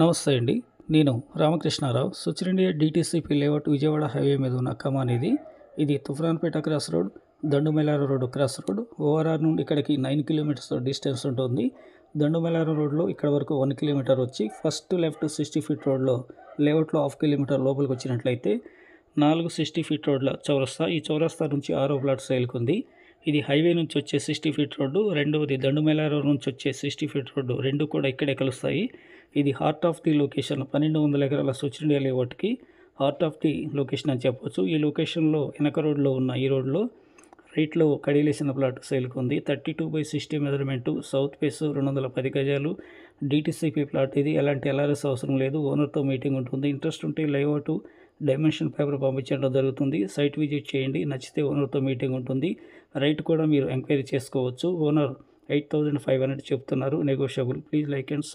నమస్తే అండి. నేను Ramakrishnarao Suchirindia DTCP layout Vijayawada highway మీద ఉన్న కమాన్ ఇది ఇది Tupranpet cross road Dandumailaram road cross road. ORR నుండి ఇక్కడికి నైన్ కిలోమీటర్స్ డిస్టెన్స్ ఉంటుంది. దండుమెలారం రోడ్లో ఇక్కడ వరకు వన్ కిలోమీటర్ వచ్చి ఫస్ట్ లెఫ్ట్ సిక్స్టీ ఫీట్ రోడ్లో లేఅవుట్లో హాఫ్ కిలోమీటర్ లోపలికి వచ్చినట్లయితే నాలుగు సిక్స్టీ ఫీట్ రోడ్ల చౌరస్తా. ఈ చౌరస్తా నుంచి ఆరో ప్లాట్ సేల్కి ఉంది ఇది హైవే నుంచి వచ్చే సిక్స్టీ ఫీట్ రోడ్డు రెండవది దండుమెలారం నుంచి వచ్చే సిక్స్టీ ఫీట్ రోడ్డు రెండు కూడా ఇక్కడే కలుస్తాయి. ఇది హార్ట్ ఆఫ్ ది లొకేషన్ పన్నెండు వందల ఎకరాల సుచిరిండియా లేఅవుట్కి హార్ట్ ఆఫ్ ది లొకేషన్ అని చెప్పొచ్చు. ఈ లొకేషన్లో వెనక రోడ్లో ఉన్న ఈ రోడ్లో రైట్లో కడిలేసిన ప్లాట్ సేల్కి ఉంది. Thirty two by sixty measurement south face రెండు వందల పది గజాలు. డిటీసీపీ ప్లాట్ ఇది. ఎలాంటి ఎల్ఆర్ఎస్ అవసరం లేదు. ఓనర్తో మీటింగ్ ఉంటుంది. ఇంట్రెస్ట్ ఉంటే లేఅవుట్ డైమెన్షన్ పేపర్ పంపించడం జరుగుతుంది. సైట్ విజిట్ చేయండి. నచ్చితే ఓనర్తో మీటింగ్ ఉంటుంది. రైట్ కూడా మీరు ఎంక్వైరీ చేసుకోవచ్చు. Owner eight thousand five hundred చెప్తున్నారు. నెగోషియబుల్. Please like and